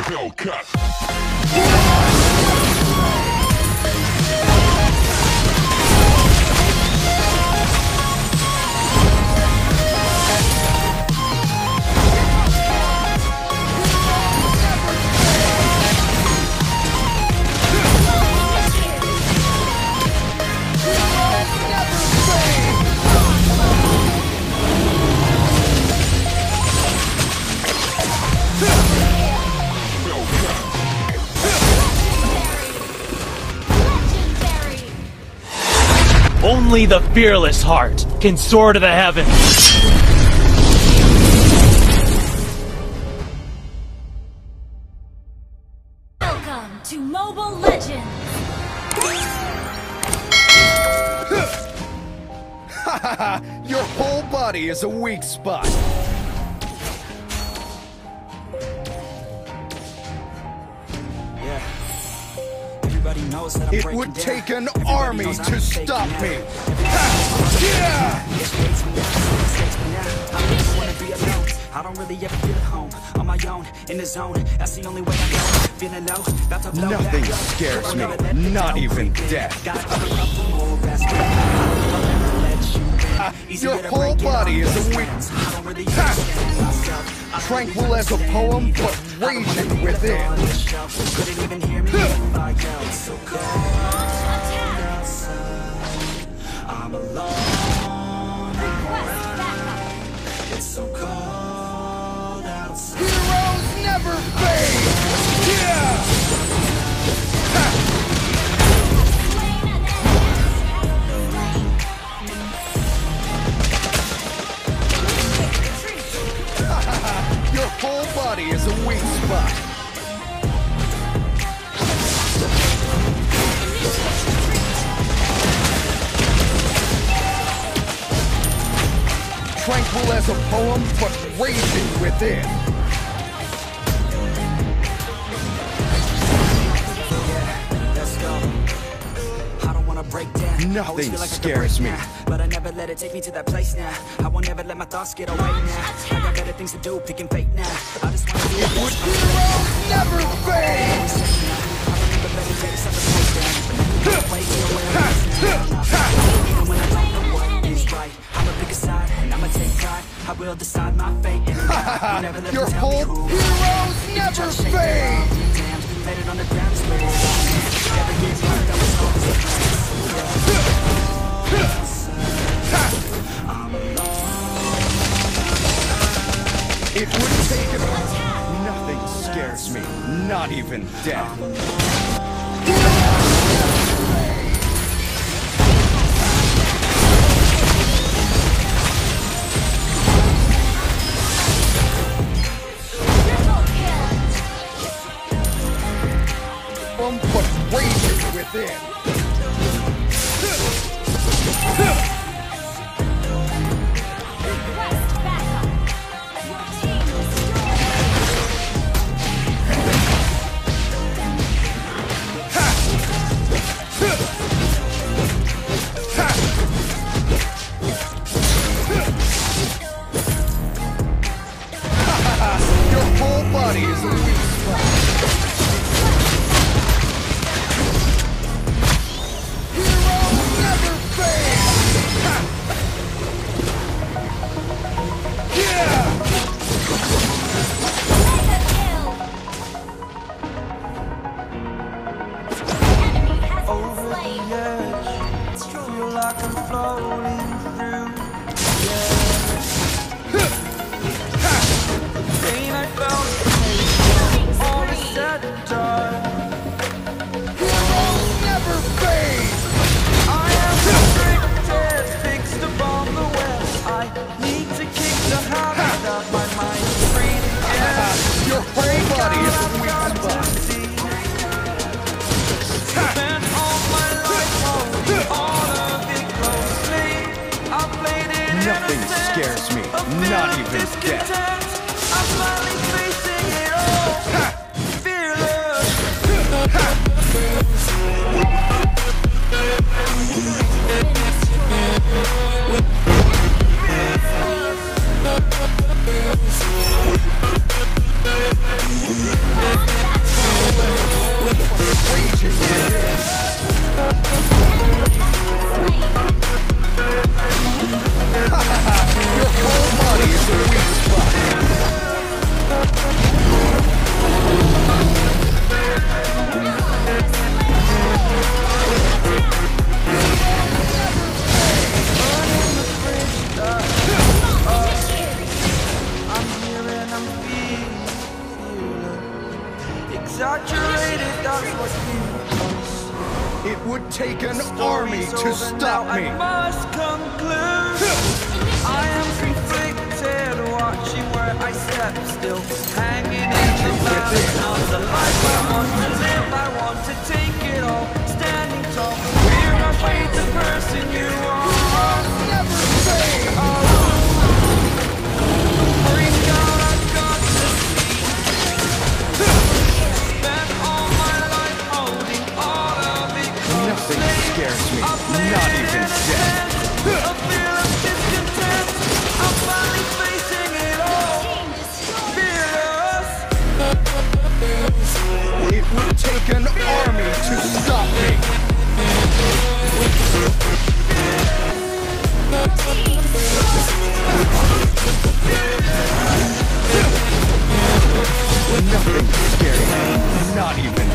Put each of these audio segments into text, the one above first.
Hellcat. Only the fearless heart can soar to the heavens. Welcome to Mobile Legends! Your whole body is a weak spot. It would take an army to stop me. Everybody Ha! Yeah! It's way too late for mistakes, but now I don't even wanna be alone. I don't really ever feel at home. On my own, in the zone. That's the only way I know. Feeling low, about to blow Nothing scares me, Never let the not even death. Gotta cover up for more. I'll never let you win. Easy Your whole body is a weak- Tranquil as a poem, but raging wanna be left within. on the Tranquil as a poem, but raging within. Let's go. I don't wanna break down. Nothing like scares me. now, But I never let it take me to that place now. I won't ever let my thoughts get away now. I got better things to do, picking fate now. I just wanna be It would heroes never fade! remember better days of the breakdown. Wait till where I'm Even I will decide my fate. And I'll never let Your them tell whole who. heroes never fade! It on the ground it belongs. Never get burned, I was always a plan. It would take it. Nothing scares me, not even death. Body is a weak spot. Heroes never fade! Ha! Yeah! Mega kill! Enemy has been slain! Feel like I'm floating Nothing scares me, not even death. Me. I must conclude I am conflicted, watching where I step still, hanging in the balance of the life I want to live. I want to take it all, standing tall. We're afraid the person you are. An army to stop me. Nothing scares me, not even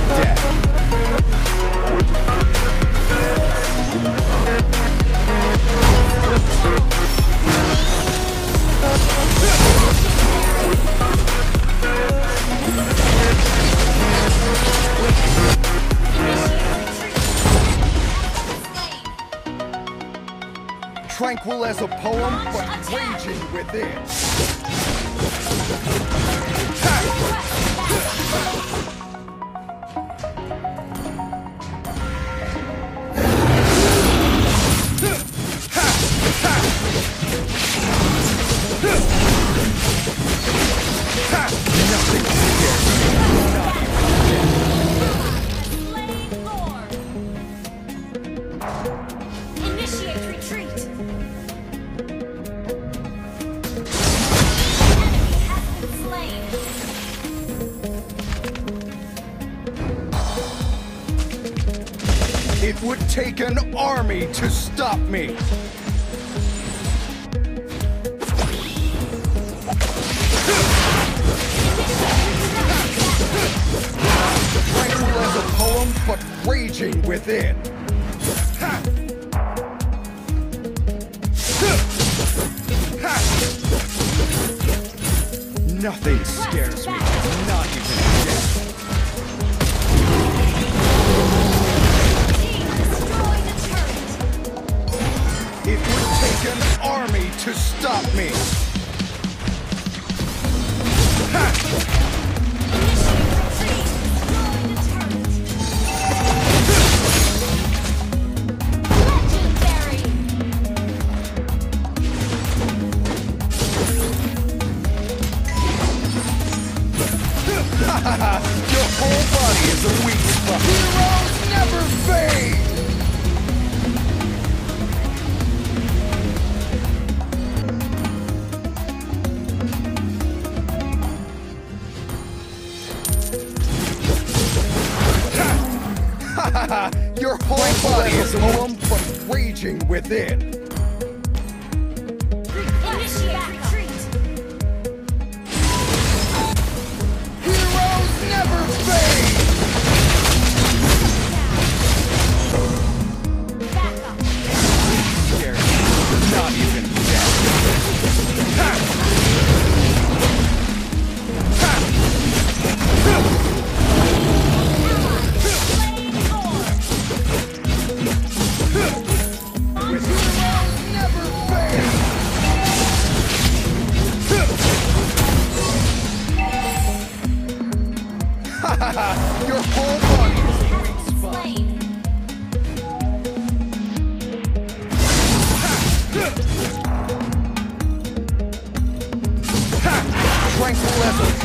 Tranquil as a poem, but raging within. It would take an army to stop me. Tranquil as a poem, but raging within. Nothing scares me, within. Your whole body. Is a weak spot. Tranquil as a